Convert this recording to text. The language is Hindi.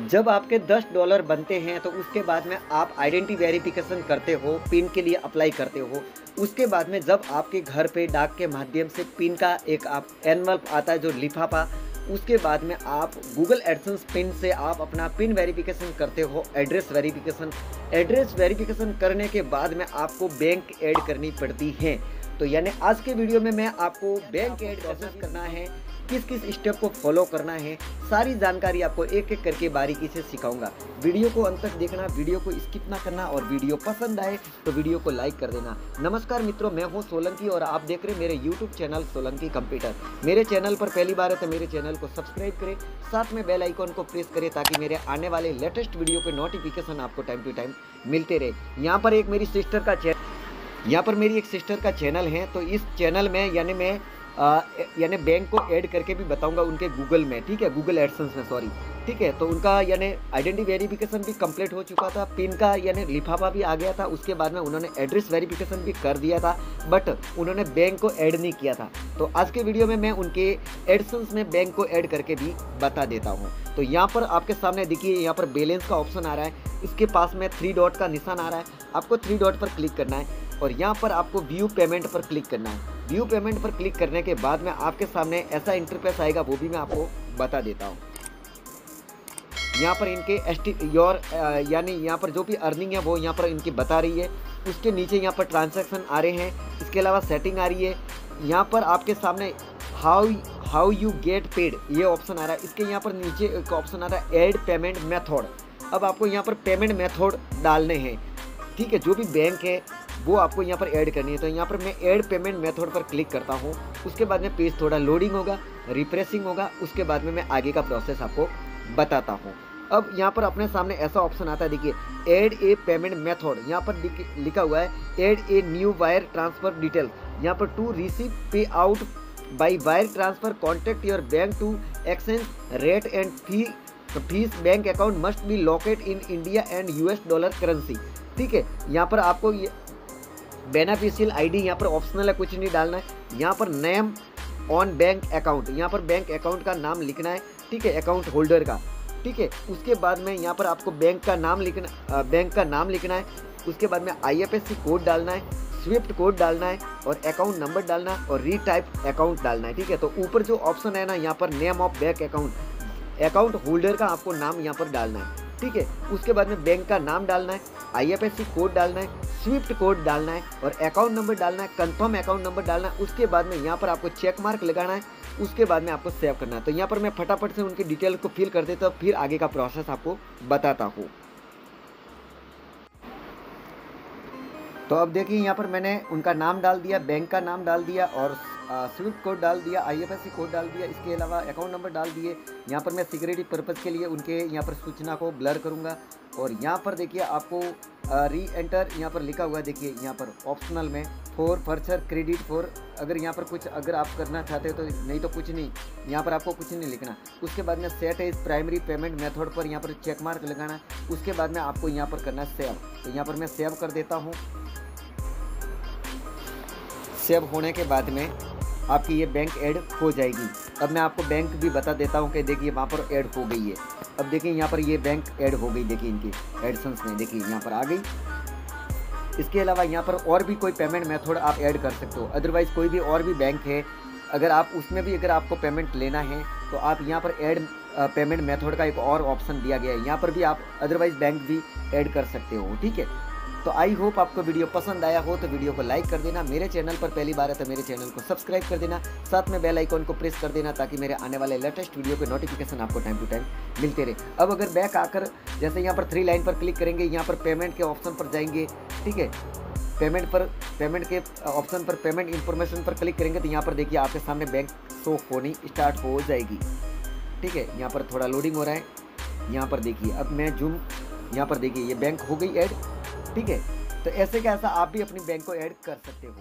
जब आपके 10 डॉलर बनते हैं तो उसके बाद में आप आइडेंटिटी वेरिफिकेशन करते हो, पिन के लिए अप्लाई करते हो। उसके बाद में जब आपके घर पे डाक के माध्यम से पिन का एक आप एनवल आता है, जो लिफाफा, उसके बाद में आप गूगल एडसेंस पिन से आप अपना पिन वेरिफिकेशन करते हो, एड्रेस वेरिफिकेशन। एड्रेस वेरिफिकेशन करने के बाद में आपको बैंक ऐड करनी पड़ती है। तो यानी आज के वीडियो में मैं आपको बैंक ऐड प्रोसेस करना है। किस किस स्टेप को फॉलो करना है, सारी जानकारी आपको एक एक करके बारीकी से सिखाऊँगा। वीडियो को अंत तक देखना, वीडियो को स्किप ना करना और वीडियो पसंद आए तो वीडियो को लाइक कर देना। नमस्कार मित्रों, मैं हूँ सोलंकी और आप देख रहे मेरे यूट्यूब चैनल सोलंकी कंप्यूटर मेरे चैनल पर पहली बार है तो मेरे चैनल को सब्सक्राइब करें, साथ में बेल आइकॉन को प्रेस करें ताकि मेरे आने वाले लेटेस्ट वीडियो के नोटिफिकेशन आपको टाइम टू टाइम मिलते रहे। यहाँ पर एक मेरी सिस्टर का चैनल यहाँ पर मेरी एक सिस्टर का चैनल है तो इस चैनल में, यानी मैं यानी बैंक को ऐड करके भी बताऊँगा उनके गूगल में, ठीक है? गूगल एडसेंस में सॉरी ठीक है? तो उनका यानी आइडेंटिटी वेरिफिकेशन भी कंप्लीट हो चुका था पिन का यानी लिफाफा भी आ गया था, उसके बाद में उन्होंने एड्रेस वेरिफिकेशन भी कर दिया था बट उन्होंने बैंक को ऐड नहीं किया था। तो आज के वीडियो में मैं उनके एडसेंस में बैंक को ऐड करके भी बता देता हूँ। तो यहाँ पर आपके सामने देखिए, यहाँ पर बैलेंस का ऑप्शन आ रहा है। इसके पास में थ्री डॉट का निशान आ रहा है। आपको थ्री डॉट पर क्लिक करना है और यहाँ पर आपको व्यू पेमेंट पर क्लिक करना है। व्यू पेमेंट पर क्लिक करने के बाद में आपके सामने ऐसा इंटरफेस आएगा, वो भी मैं आपको बता देता हूँ। यहाँ पर इनके एस टी योर यानी यहाँ पर जो भी अर्निंग है, वो यहाँ पर इनकी बता रही है। उसके नीचे यहाँ पर ट्रांजेक्शन आ रहे हैं। इसके अलावा सेटिंग आ रही है। यहाँ पर आपके सामने how how you get paid ये ऑप्शन आ रहा है। इसके यहाँ पर नीचे एक ऑप्शन आ रहा है एड पेमेंट मेथड अब आपको यहाँ पर पेमेंट मेथड डालने हैं। ठीक है, जो भी बैंक है वो आपको यहाँ पर ऐड करनी है। तो यहाँ पर मैं ऐड पेमेंट मेथड पर क्लिक करता हूँ। उसके बाद में पेज थोड़ा लोडिंग होगा रिप्रेसिंग होगा। उसके बाद में मैं आगे का प्रोसेस आपको बताता हूँ। अब यहाँ पर अपने सामने ऐसा ऑप्शन आता है, देखिए एड ए पेमेंट मेथड यहाँ पर लिखा हुआ है add a new wire transfer detail यहाँ पर to receive pay out by wire transfer contact your bank to exchange rate and fee fees bank account must be locate in India and US dollar currency ठीक है, यहाँ पर आपको बेनाफिशियल आईडी यहाँ पर ऑप्शनल है, कुछ नहीं डालना है। यहाँ पर नेम ऑन बैंक अकाउंट यहाँ पर बैंक अकाउंट का नाम लिखना है, ठीक है अकाउंट होल्डर का। ठीक है, उसके बाद में यहाँ पर आपको बैंक का नाम लिखना बैंक का नाम लिखना है, उसके बाद में आईएफएससी कोड डालना है स्विफ्ट कोड डालना है और अकाउंट नंबर डालना है और रीटाइप अकाउंट डालना है, ठीक है। तो ऊपर जो ऑप्शन है ना, यहाँ पर name of bank account account holder का आपको नाम यहाँ पर डालना है। ठीक है, उसके बाद में बैंक का नाम डालना है आईएफएससी कोड डालना है स्विफ्ट कोड डालना है और अकाउंट नंबर डालना है कंफर्म अकाउंट नंबर डालना है, उसके बाद में यहाँ पर आपको चेक मार्क लगाना है, उसके बाद में आपको सेव करना है। तो यहाँ पर मैं फटाफट से उनकी डिटेल को फिल कर देता हूँ, फिर आगे का प्रोसेस आपको बताता हूँ। तो अब देखिए, यहाँ पर मैंने उनका नाम डाल दिया, बैंक का नाम डाल दिया और स्विफ्ट कोड डाल दिया आईएफएससी कोड डाल दिया इसके अलावा अकाउंट नंबर डाल दिए यहाँ पर मैं सिक्योरिटी पर्पज़ के लिए उनके यहाँ पर सूचना को ब्लर करूँगा और यहाँ पर देखिए आपको री एंटर यहाँ पर लिखा हुआ है देखिए यहाँ पर ऑप्शनल में फॉर फर्चर क्रेडिट फॉर अगर यहाँ पर कुछ अगर आप करना चाहते हो तो नहीं तो कुछ नहीं यहाँ पर आपको कुछ नहीं लिखना उसके बाद में सेट है प्राइमरी पेमेंट मेथड पर यहाँ पर चेक मार्क लगाना उसके बाद में आपको यहाँ पर करना सेव तो यहाँ पर मैं सेव कर देता हूँ सेव होने के बाद में आपकी ये बैंक ऐड हो जाएगी। अब मैं आपको बैंक भी बता देता हूँ कि देखिए वहाँ पर ऐड हो गई है। अब देखिए यहाँ पर ये बैंक ऐड हो गई, देखिए इनकी एडसन्स में, देखिए यहाँ पर आ गई। इसके अलावा यहाँ पर और भी कोई पेमेंट मेथड आप ऐड कर सकते हो। अदरवाइज़ कोई भी और भी बैंक है, अगर आप उसमें भी अगर आपको पेमेंट लेना है तो आप यहाँ पर ऐड पेमेंट मेथड का एक और ऑप्शन दिया गया है। यहाँ पर भी आप अदरवाइज़ बैंक भी ऐड कर सकते हो, ठीक है? तो आई होप आपको वीडियो पसंद आया हो तो वीडियो को लाइक कर देना, मेरे चैनल पर पहली बार है तो मेरे चैनल को सब्सक्राइब कर देना, साथ में बेल आइकॉन को प्रेस कर देना ताकि मेरे आने वाले लेटेस्ट वीडियो के नोटिफिकेशन आपको टाइम टू टाइम मिलते रहे। अब अगर बैक आकर जैसे यहाँ पर थ्री लाइन पर क्लिक करेंगे, यहाँ पर पेमेंट के ऑप्शन पर जाएँगे, ठीक है? पेमेंट पर पेमेंट के ऑप्शन पर पेमेंट इन्फॉर्मेशन पर क्लिक करेंगे तो यहाँ पर देखिए आपके सामने बैंक शो होनी स्टार्ट हो जाएगी। ठीक है? यहाँ पर थोड़ा लोडिंग हो रहा है। यहाँ पर देखिए, अब मैं जूम यहाँ पर देखिए ये बैंक हो गई ऐड ठीक है? तो ऐसे कैसा आप भी अपनी बैंक को ऐड कर सकते हो।